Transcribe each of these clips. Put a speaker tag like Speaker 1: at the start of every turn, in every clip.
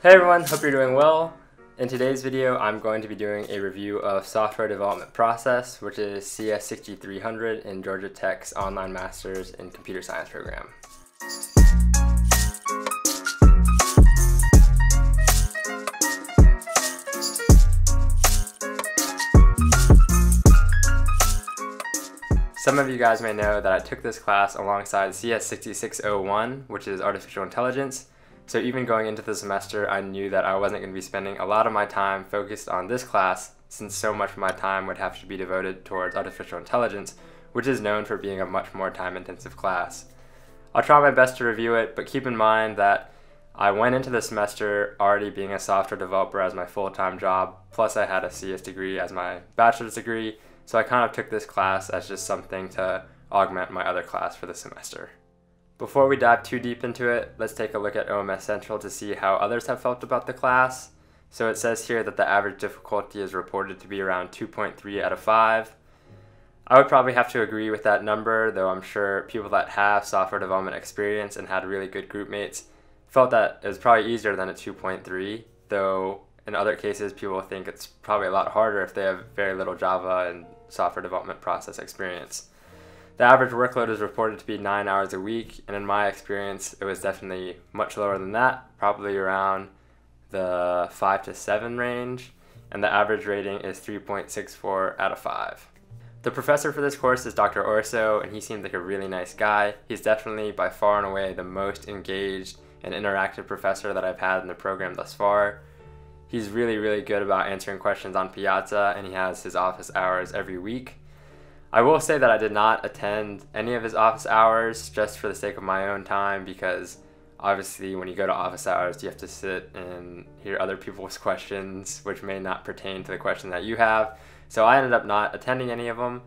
Speaker 1: Hey everyone, hope you're doing well. In today's video, I'm going to be doing a review of software development process, which is CS6300 in Georgia Tech's Online Masters in Computer Science program. Some of you guys may know that I took this class alongside CS6601, which is Artificial Intelligence. So even going into the semester, I knew that I wasn't going to be spending a lot of my time focused on this class since so much of my time would have to be devoted towards Artificial Intelligence, which is known for being a much more time-intensive class. I'll try my best to review it, but keep in mind that I went into the semester already being a software developer as my full-time job, plus I had a CS degree as my bachelor's degree, so I kind of took this class as just something to augment my other class for the semester. Before we dive too deep into it, let's take a look at OMS Central to see how others have felt about the class. So it says here that the average difficulty is reported to be around 2.3 out of 5. I would probably have to agree with that number, though I'm sure people that have software development experience and had really good group mates felt that it was probably easier than a 2.3, though in other cases people think it's probably a lot harder if they have very little Java and software development process experience. The average workload is reported to be nine hours a week, and in my experience, it was definitely much lower than that, probably around the five to seven range, and the average rating is 3.64 out of five. The professor for this course is Dr. Orso, and he seemed like a really nice guy. He's definitely by far and away the most engaged and interactive professor that I've had in the program thus far. He's really, really good about answering questions on Piazza, and he has his office hours every week. I will say that I did not attend any of his office hours just for the sake of my own time because obviously when you go to office hours you have to sit and hear other people's questions which may not pertain to the question that you have. So I ended up not attending any of them,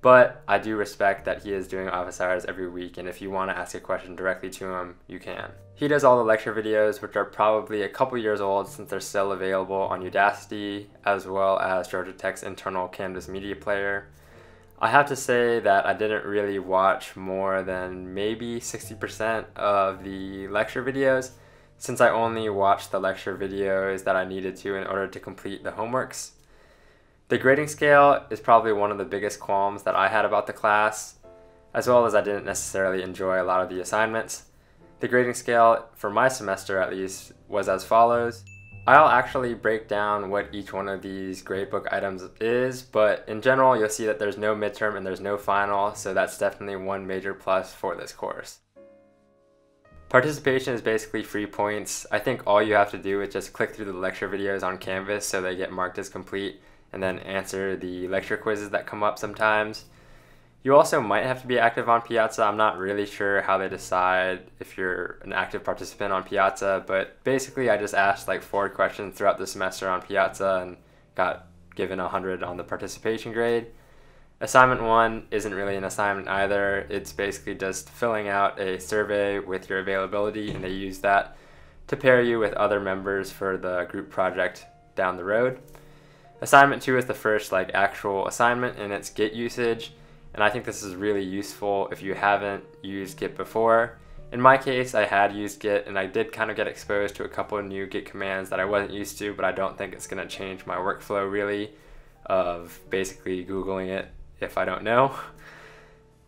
Speaker 1: but I do respect that he is doing office hours every week and if you want to ask a question directly to him, you can. He does all the lecture videos, which are probably a couple years old since they're still available on Udacity, as well as Georgia Tech's internal Canvas media player. I have to say that I didn't really watch more than maybe 60% of the lecture videos, since I only watched the lecture videos that I needed to in order to complete the homeworks. The grading scale is probably one of the biggest qualms that I had about the class, as well as I didn't necessarily enjoy a lot of the assignments. The grading scale, for my semester at least, was as follows. I'll actually break down what each one of these gradebook items is, but in general, you'll see that there's no midterm and there's no final, so that's definitely one major plus for this course. Participation is basically free points. I think all you have to do is just click through the lecture videos on Canvas so they get marked as complete, and then answer the lecture quizzes that come up sometimes. You also might have to be active on Piazza. I'm not really sure how they decide if you're an active participant on Piazza, but basically I just asked like four questions throughout the semester on Piazza and got given 100 on the participation grade. Assignment one isn't really an assignment either. It's basically just filling out a survey with your availability and they use that to pair you with other members for the group project down the road. Assignment two is the first like actual assignment and it's Git usage and I think this is really useful if you haven't used Git before. In my case, I had used Git and I did kind of get exposed to a couple of new Git commands that I wasn't used to, but I don't think it's going to change my workflow really of basically Googling it if I don't know.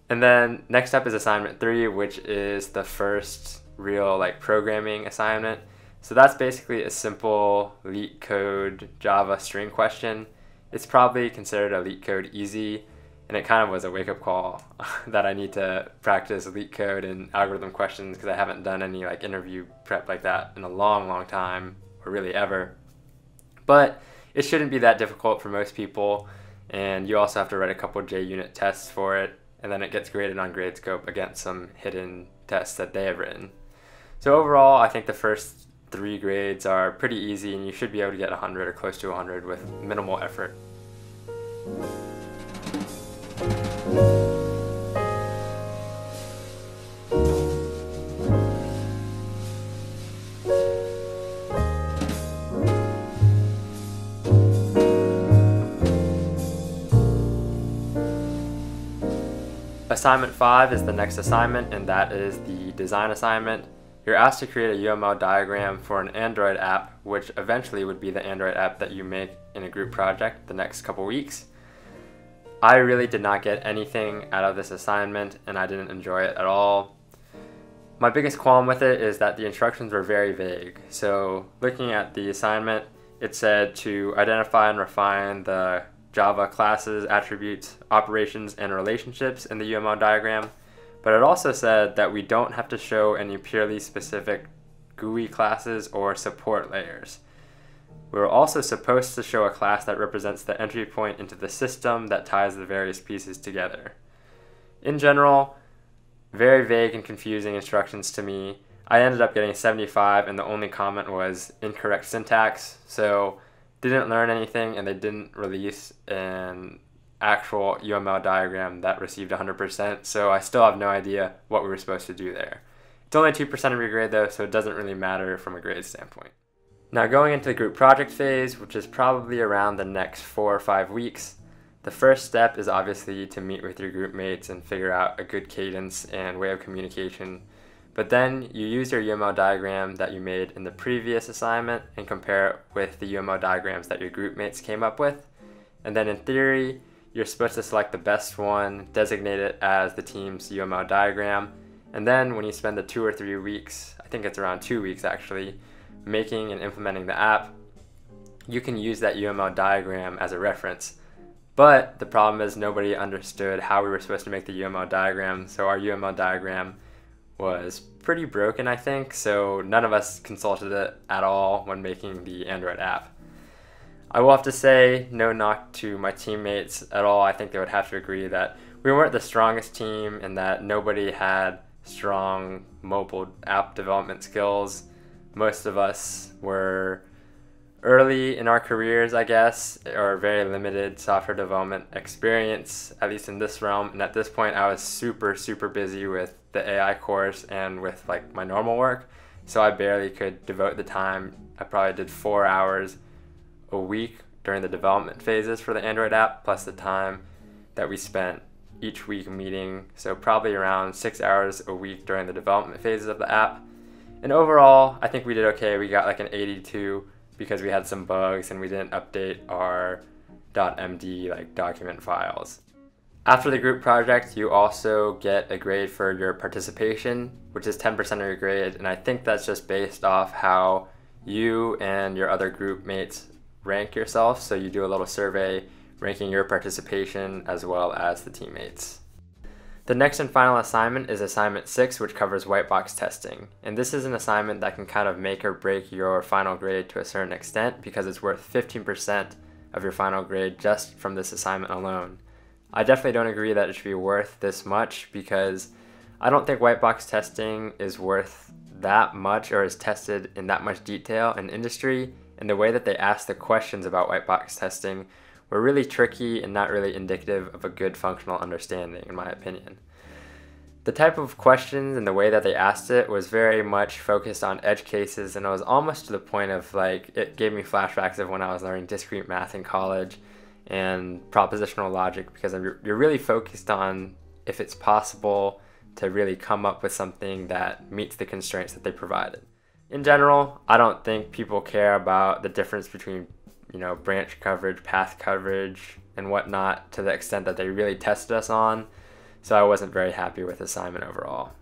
Speaker 1: And then next up is assignment three, which is the first real like programming assignment. So that's basically a simple LeetCode Java string question. It's probably considered a LeetCode easy and it kind of was a wake up call that I need to practice LeetCode and algorithm questions because I haven't done any like interview prep like that in a long, long time or really ever. But it shouldn't be that difficult for most people, and you also have to write a couple JUnit tests for it, and then it gets graded on Gradescope against some hidden tests that they have written. So overall, I think the first three grades are pretty easy, and you should be able to get 100 or close to 100 with minimal effort. Assignment 5 is the next assignment and that is the design assignment. you're asked to create a UML diagram for an Android app, which eventually would be the Android app that you make in a group project the next couple weeks. I really did not get anything out of this assignment and I didn't enjoy it at all. My biggest qualm with it is that the instructions were very vague. So looking at the assignment, it said to identify and refine the Java classes, attributes, operations, and relationships in the UML diagram. But it also said that we don't have to show any purely specific GUI classes or support layers. We were also supposed to show a class that represents the entry point into the system that ties the various pieces together. In general, very vague and confusing instructions to me. I ended up getting 75 and the only comment was incorrect syntax. So didn't learn anything and they didn't release an actual UML diagram that received 100%. So I still have no idea what we were supposed to do there. It's only 2% of your grade though, so it doesn't really matter from a grade standpoint. Now going into the group project phase, which is probably around the next four or five weeks, the first step is obviously to meet with your group mates and figure out a good cadence and way of communication. But then you use your UML diagram that you made in the previous assignment and compare it with the UML diagrams that your group mates came up with. And then in theory, you're supposed to select the best one, designate it as the team's UML diagram, and then when you spend the two or three weeks, I think it's around two weeks actually, making and implementing the app, you can use that UML diagram as a reference. But the problem is nobody understood how we were supposed to make the UML diagram, so our UML diagram was pretty broken, I think, so none of us consulted it at all when making the Android app. I will have to say, no knock to my teammates at all. I think they would have to agree that we weren't the strongest team and that nobody had strong mobile app development skills. Most of us were early in our careers, I guess, or very limited software development experience, at least in this realm. And at this point, I was super, super busy with the AI course and with like my normal work. So I barely could devote the time. I probably did four hours a week during the development phases for the Android app, plus the time that we spent each week meeting. So probably around six hours a week during the development phases of the app. And overall, I think we did okay. We got like an 82 because we had some bugs and we didn't update our .md like document files. After the group project, you also get a grade for your participation, which is 10% of your grade, and I think that's just based off how you and your other group mates rank yourself. So you do a little survey ranking your participation as well as the teammates. The next and final assignment is assignment 6 which covers white box testing. And this is an assignment that can kind of make or break your final grade to a certain extent because it's worth 15% of your final grade just from this assignment alone. I definitely don't agree that it should be worth this much because I don't think white box testing is worth that much or is tested in that much detail in industry and the way that they ask the questions about white box testing were really tricky and not really indicative of a good functional understanding, in my opinion. The type of questions and the way that they asked it was very much focused on edge cases, and it was almost to the point of like it gave me flashbacks of when I was learning discrete math in college and propositional logic because you're really focused on if it's possible to really come up with something that meets the constraints that they provided. In general, I don't think people care about the difference between you know, branch coverage, path coverage, and whatnot to the extent that they really tested us on. So I wasn't very happy with the assignment overall.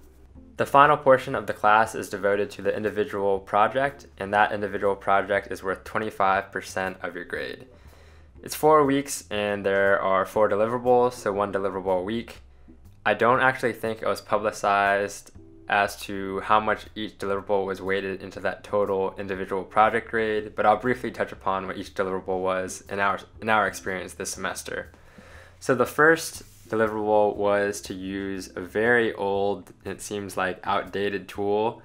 Speaker 1: The final portion of the class is devoted to the individual project, and that individual project is worth 25% of your grade. It's four weeks, and there are four deliverables, so one deliverable a week. I don't actually think it was publicized as to how much each deliverable was weighted into that total individual project grade, but I'll briefly touch upon what each deliverable was in our, in our experience this semester. So the first deliverable was to use a very old, it seems like outdated tool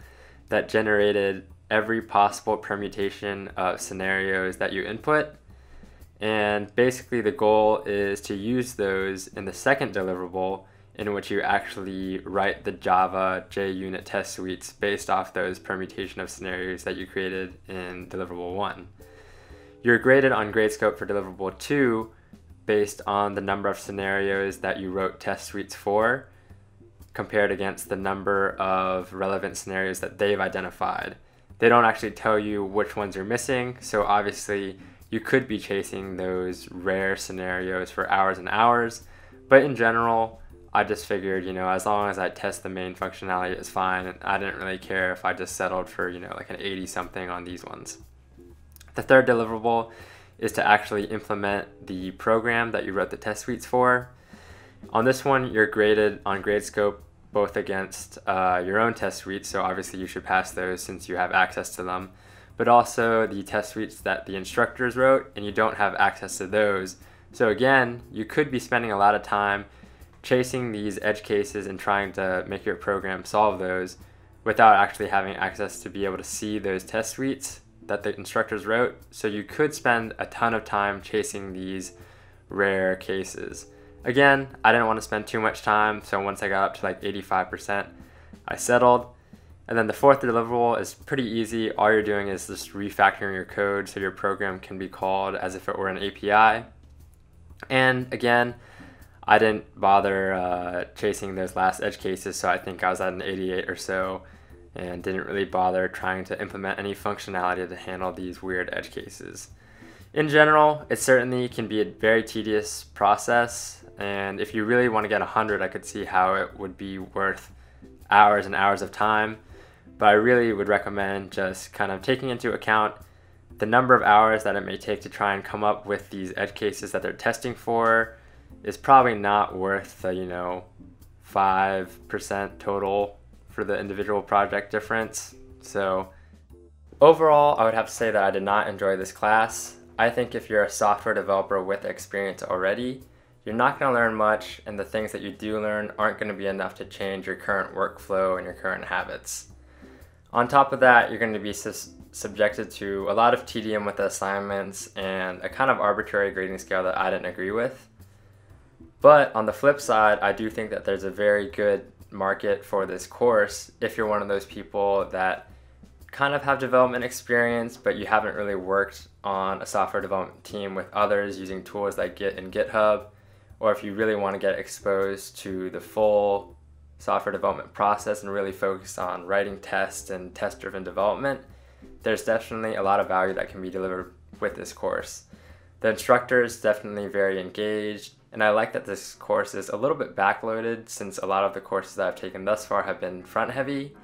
Speaker 1: that generated every possible permutation of scenarios that you input. And basically the goal is to use those in the second deliverable in which you actually write the Java JUnit test suites based off those permutation of scenarios that you created in deliverable 1. You're graded on Gradescope for deliverable 2 based on the number of scenarios that you wrote test suites for compared against the number of relevant scenarios that they've identified. They don't actually tell you which ones are missing, so obviously you could be chasing those rare scenarios for hours and hours. But in general, I just figured, you know, as long as I test the main functionality, it's fine. I didn't really care if I just settled for, you know, like an 80 something on these ones. The third deliverable is to actually implement the program that you wrote the test suites for. On this one, you're graded on Gradescope both against uh, your own test suites, so obviously you should pass those since you have access to them, but also the test suites that the instructors wrote, and you don't have access to those. So again, you could be spending a lot of time chasing these edge cases and trying to make your program solve those without actually having access to be able to see those test suites that the instructors wrote. So you could spend a ton of time chasing these rare cases. Again, I didn't want to spend too much time, so once I got up to like 85%, I settled. And then the fourth deliverable is pretty easy. All you're doing is just refactoring your code so your program can be called as if it were an API. And again, I didn't bother uh, chasing those last edge cases, so I think I was at an 88 or so and didn't really bother trying to implement any functionality to handle these weird edge cases. In general, it certainly can be a very tedious process, and if you really want to get 100, I could see how it would be worth hours and hours of time. But I really would recommend just kind of taking into account the number of hours that it may take to try and come up with these edge cases that they're testing for is probably not worth the, you know, 5% total for the individual project difference. So overall, I would have to say that I did not enjoy this class. I think if you're a software developer with experience already, you're not going to learn much, and the things that you do learn aren't going to be enough to change your current workflow and your current habits. On top of that, you're going to be su- subjected to a lot of tedium with the assignments and a kind of arbitrary grading scale that I didn't agree with. But on the flip side, I do think that there's a very good market for this course if you're one of those people that kind of have development experience, but you haven't really worked on a software development team with others using tools like Git and GitHub, or if you really want to get exposed to the full software development process and really focus on writing tests and test driven development, there's definitely a lot of value that can be delivered with this course. The instructor is definitely very engaged and I like that this course is a little bit backloaded since a lot of the courses that I've taken thus far have been front heavy.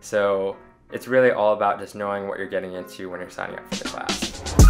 Speaker 1: So it's really all about just knowing what you're getting into when you're signing up for the class.